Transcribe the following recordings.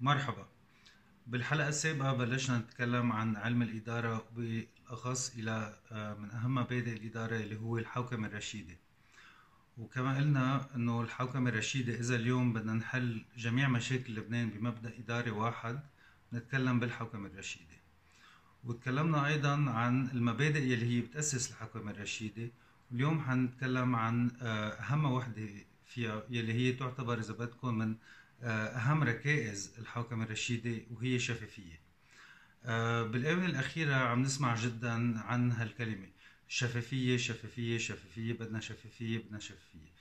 مرحبا. بالحلقة السابقة بلشنا نتكلم عن علم الإدارة بالأخص إلى آه، من أهم مبادئ الإدارة اللي هو الحوكمة الرشيدة. وكما قلنا أنه الحوكمة الرشيدة إذا اليوم بدنا نحل جميع مشاكل لبنان بمبدأ إداري واحد نتكلم بالحوكمة الرشيدة. وتكلمنا أيضا عن المبادئ يلي هي بتأسس الحوكمة الرشيدة. واليوم حنتكلم عن آه، أهم وحدة فيها يلي هي تعتبر إذا بدكم من أهم ركائز الحوكمة الرشيدة وهي الشفافية. آه، بالآونة الأخيرة عم نسمع جدا عن هالكلمة. شفافية شفافية شفافية بدنا شفافية بدنا شفافية.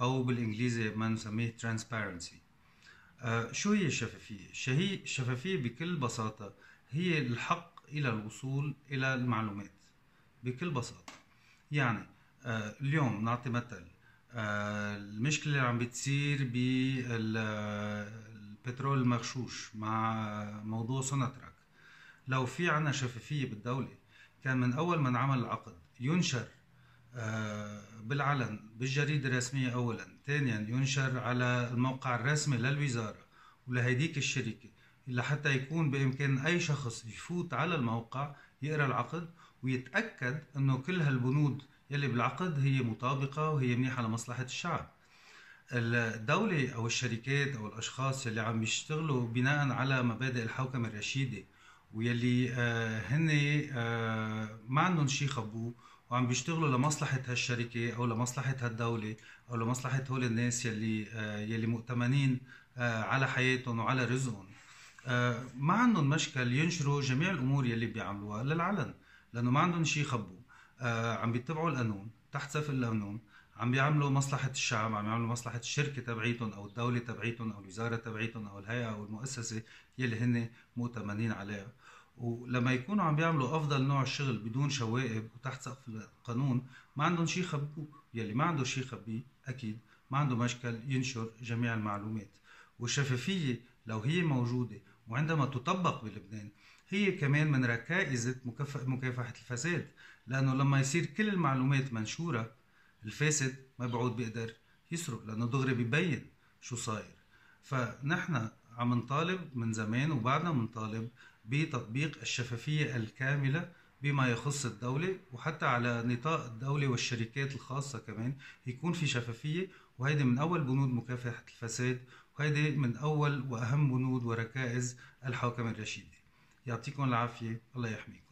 أو بالإنجليزي ما نسميه transparency. آه، شو هي الشفافية؟ الشفافية بكل بساطة هي الحق إلى الوصول إلى المعلومات. بكل بساطة. يعني اليوم نعطي مثل. آه، المشكلة اللي عم بتصير بالبترول المغشوش مع موضوع سوناتراك. لو في عنا شفافية بالدولة كان من أول ما انعمل العقد ينشر آه، بالعلن بالجريدة الرسمية أولا ثانيا ينشر على الموقع الرسمي للوزارة ولهيديك الشركة لحتى يكون بإمكان أي شخص يفوت على الموقع يقرأ العقد ويتأكد أنه كل هالبنود يلي بالعقد هي مطابقة وهي منيحة لمصلحة الشعب. الدولة أو الشركات أو الأشخاص يلي عم بيشتغلوا بناء على مبادئ الحوكمة الرشيدة ويلي آه هن آه ما عندهم شيء خبوه وعم بيشتغلوا لمصلحة هالشركة أو لمصلحة هالدولة أو لمصلحة هول الناس يلي آه يلي مؤتمنين على حياتهم وعلى رزقهم. ما عندهم مشكل ينشروا جميع الأمور يلي بيعملوها للعلن لأنه ما عندهم شيء آه، عم بيتبعوا القانون تحت سقف القانون عم بيعملوا مصلحة الشعب عم بيعملوا مصلحة الشركة تبعيتهم أو الدولة تبعيتهم أو الوزارة تبعيتهم أو الهيئة أو المؤسسة يلي هن مؤتمنين عليها. ولما يكونوا عم بيعملوا أفضل نوع شغل بدون شوائب وتحت سقف القانون ما عندهم شيء يخبوه. يلي ما عنده شيء يخبيه أكيد ما عنده مشكل ينشر جميع المعلومات. والشفافية لو هي موجودة وعندما تطبق بلبنان هي كمان من ركائز مكافحة الفساد لأنه لما يصير كل المعلومات منشورة الفاسد ما بعود بيقدر يسرق لأنه دغري بيبين شو صاير. فنحن عم نطالب من زمان وبعدنا بنطالب بتطبيق الشفافية الكاملة بما يخص الدولة وحتى على نطاق الدولة والشركات الخاصة كمان يكون في شفافية. وهيدي من أول بنود مكافحة الفساد وهيدي من أول وأهم بنود وركائز الحوكمة الرشيدة يعطيكم العافية الله يحميكم.